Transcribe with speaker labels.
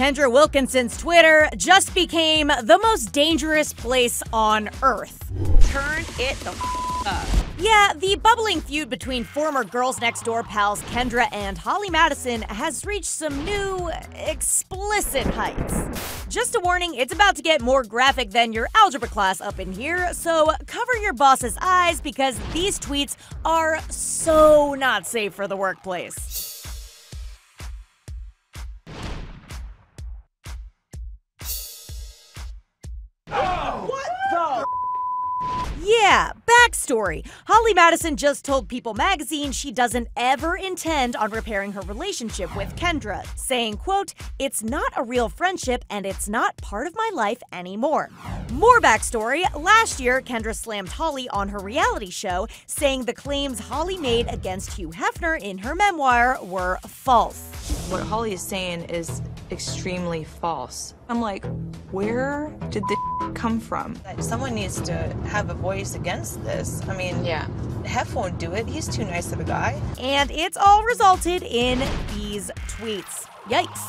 Speaker 1: Kendra Wilkinson's Twitter just became the most dangerous place on earth.
Speaker 2: Turn it the f- up.
Speaker 1: Yeah, the bubbling feud between former Girls Next Door pals Kendra and Holly Madison has reached some new, explicit heights. Just a warning, it's about to get more graphic than your algebra class up in here, so cover your boss's eyes because these tweets are so not safe for the workplace. Yeah, backstory. Holly Madison just told People magazine she doesn't ever intend on repairing her relationship with Kendra, saying, quote, "It's not a real friendship and it's not part of my life anymore." More backstory. Last year, Kendra slammed Holly on her reality show, saying the claims Holly made against Hugh Hefner in her memoir were false.
Speaker 3: What Holly is saying is extremely false. I'm like, where did this come from? Someone needs to have a voice against this. I mean,
Speaker 2: Yeah.
Speaker 3: Hef won't do it. He's too nice of a guy.
Speaker 1: And it's all resulted in these tweets. Yikes.